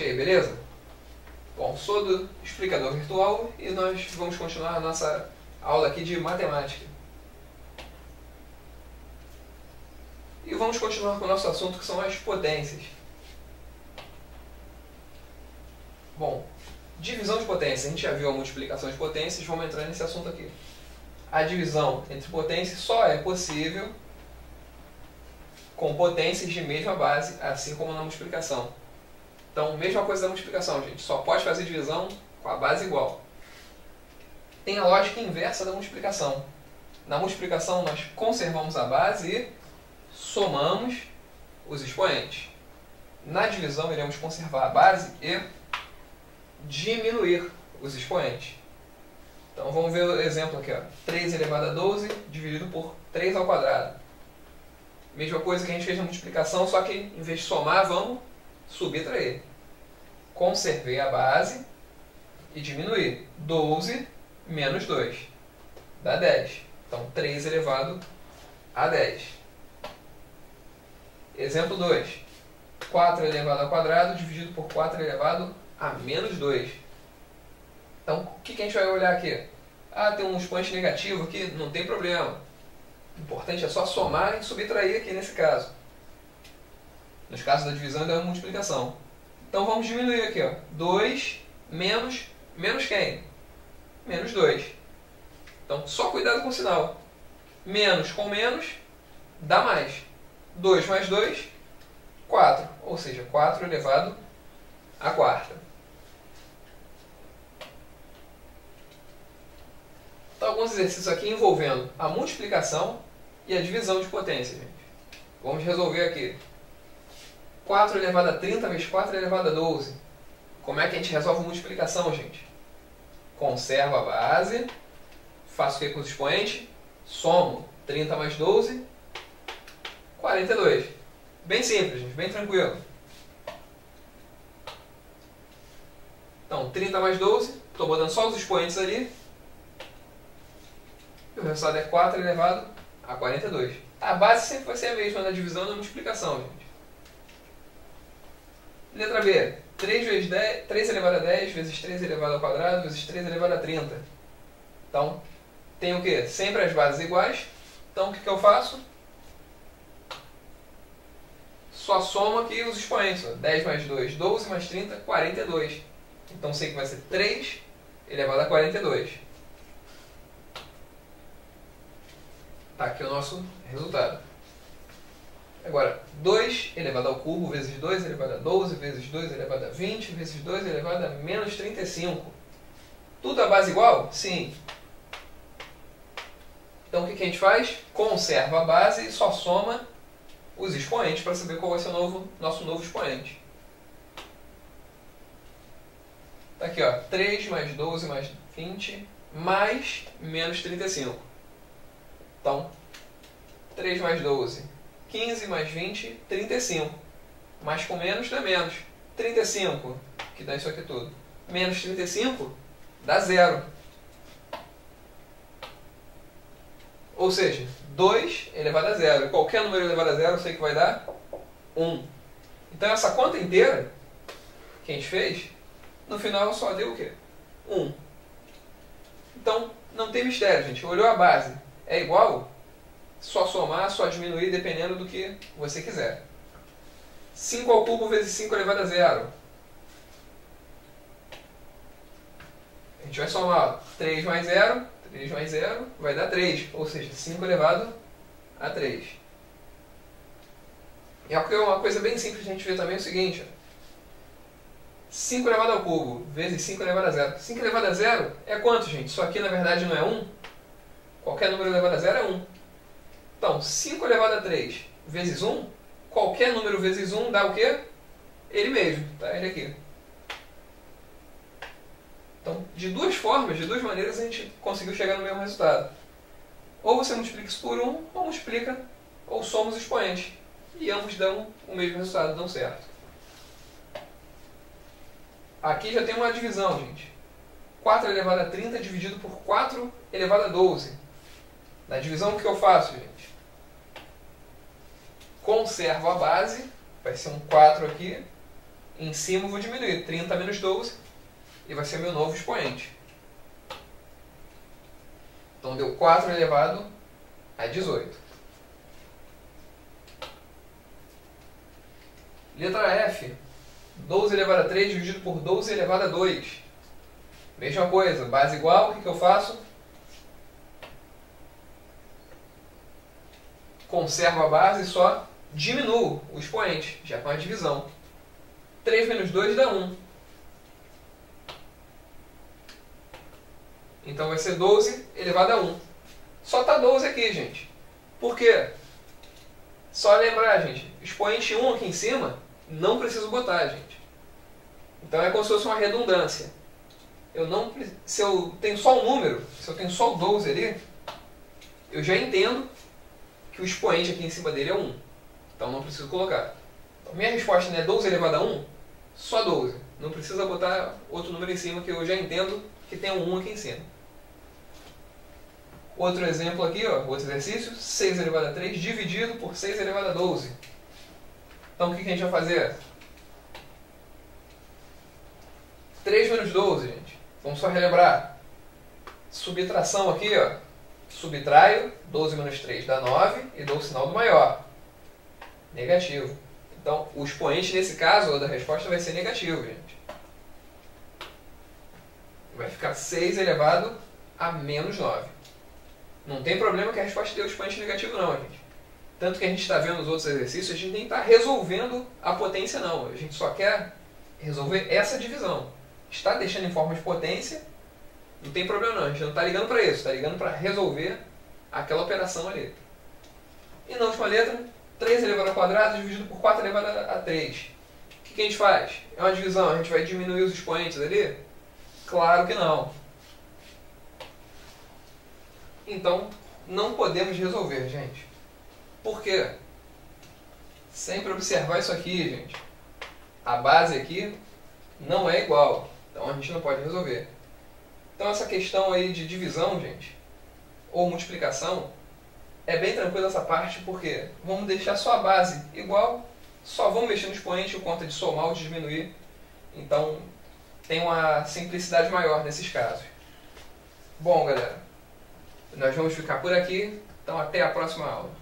beleza? Bom, sou do explicador virtual e nós vamos continuar a nossa aula aqui de matemática. E vamos continuar com o nosso assunto que são as potências. Bom, divisão de potências. A gente já viu a multiplicação de potências, vamos entrar nesse assunto aqui. A divisão entre potências só é possível com potências de mesma base, assim como na multiplicação. Então, mesma coisa da multiplicação, gente. Só pode fazer divisão com a base igual. Tem a lógica inversa da multiplicação. Na multiplicação, nós conservamos a base e somamos os expoentes. Na divisão, iremos conservar a base e diminuir os expoentes. Então, vamos ver o exemplo aqui. Ó. 3 elevado a 12 dividido por 3 ao quadrado. Mesma coisa que a gente fez na multiplicação, só que em vez de somar, vamos subtrair. Conservei a base e diminuir. 12 menos 2 dá 10. Então, 3 elevado a 10. Exemplo 2. 4 elevado ao quadrado dividido por 4 elevado a menos 2. Então, o que, a gente vai olhar aqui? Ah, tem um expoente negativo aqui, não tem problema. O importante é só somar e subtrair aqui nesse caso. Nos casos da divisão e da multiplicação. Então vamos diminuir aqui, ó. 2 menos, menos quem? Menos 2. Então só cuidado com o sinal. Menos com menos dá mais. 2 mais 2, 4. Ou seja, 4 elevado a quarta. Então, alguns exercícios aqui envolvendo a multiplicação e a divisão de potência, gente. Vamos resolver aqui. 4 elevado a 30 vezes 4 elevado a 12. Como é que a gente resolve multiplicação, gente? Conservo a base, faço o que com os expoentes? Somo 30 mais 12, 42. Bem simples, gente, bem tranquilo. Então, 30 mais 12, estou botando só os expoentes ali. E o resultado é 4 elevado a 42. A base sempre vai ser a mesma na divisão e na multiplicação, gente. Letra B. 3, vezes 10, 3 elevado a 10 vezes 3 elevado ao quadrado vezes 3 elevado a 30. Então, tem o quê? Sempre as bases iguais. Então, o que, que eu faço? Só somo aqui os expoentes. 10 mais 2, 12 mais 30, 42. Então, sei que vai ser 3 elevado a 42. Tá aqui o nosso resultado. Agora, 2 elevado ao cubo vezes 2 elevado a 12 vezes 2 elevado a 20 vezes 2 elevado a menos 35. Tudo a base igual? Sim. Então, o que, a gente faz? Conserva a base e só soma os expoentes para saber qual vai ser o novo, nosso novo expoente. Tá aqui, ó, 3 mais 12 mais 20 mais menos 35. Então, 3 mais 12, 15 mais 20, 35. Mais com menos dá menos. 35, que dá isso aqui tudo. Menos 35 dá zero. Ou seja, 2 elevado a zero. Qualquer número elevado a zero eu sei que vai dar 1. Então essa conta inteira que a gente fez, no final só deu o quê? 1. Então não tem mistério, gente. Olhou a base é igual, só somar, só diminuir, dependendo do que você quiser. 5 ao cubo vezes 5 elevado a zero. A gente vai somar 3 mais 0, 3 mais 0 vai dar 3, ou seja, 5 elevado a 3. E uma coisa bem simples de a gente ver também é o seguinte, 5 elevado ao cubo vezes 5 elevado a zero. 5 elevado a zero é quanto, gente? Isso aqui na verdade não é 1? Qualquer número elevado a zero é 1. Então, 5 elevado a 3 vezes 1, qualquer número vezes 1 dá o quê? Ele mesmo, tá? Ele aqui. Então, de duas formas, de duas maneiras, a gente conseguiu chegar no mesmo resultado. Ou você multiplica isso por 1, ou multiplica, ou soma os expoentes. E ambos dão o mesmo resultado, dão certo. Aqui já tem uma divisão, gente. 4 elevado a 30 dividido por 4 elevado a 12. Na divisão, o que eu faço, gente? Conservo a base, vai ser um 4 aqui, Em cima vou diminuir 30 menos 12 e vai ser meu novo expoente. Então deu 4 elevado a 18. Letra F. 12 elevado a 3 dividido por 12 elevado a 2. Mesma coisa, base igual, o que, eu faço? Conservo a base só diminuo o expoente, já com a divisão. 3 menos 2 dá 1. Então vai ser 12 elevado a 1. Só está 12 aqui, gente. Por quê? Só lembrar, gente, expoente 1 aqui em cima, não preciso botar, gente. Então é como se fosse uma redundância. Eu não, se eu tenho só um número, se eu tenho só o 12 ali, eu já entendo que o expoente aqui em cima dele é 1. Então não preciso colocar. Minha resposta não é 12 elevado a 1, só 12. Não precisa botar outro número em cima que eu já entendo que tem um 1 aqui em cima. Outro exemplo aqui, ó, outro exercício, 6 elevado a 3 dividido por 6 elevado a 12. Então o que a gente vai fazer? 3 menos 12, gente. Vamos só relembrar. Subtração aqui, ó. Subtraio, 12 menos 3 dá 9 e dou o sinal do maior. Negativo. Então, o expoente nesse caso da resposta vai ser negativo, gente. Vai ficar 6 elevado a menos 9. Não tem problema que a resposta dê o expoente negativo não, gente. Tanto que a gente está vendo os outros exercícios, a gente nem está resolvendo a potência não. A gente só quer resolver essa divisão. Está deixando em forma de potência, não tem problema não. A gente não está ligando para isso, está ligando para resolver aquela operação ali. E na última letra, 3 elevado ao quadrado dividido por 4 elevado a 3. O que, que a gente faz? É uma divisão, a gente vai diminuir os expoentes ali? Claro que não. Então, não podemos resolver, gente. Por quê? Sempre observar isso aqui, gente. A base aqui não é igual. Então a gente não pode resolver. Então essa questão aí de divisão, gente, ou multiplicação, é bem tranquila essa parte porque vamos deixar só a base igual, só vamos mexer no expoente por conta de somar ou de diminuir. Então tem uma simplicidade maior nesses casos. Bom, galera, nós vamos ficar por aqui. Então até a próxima aula.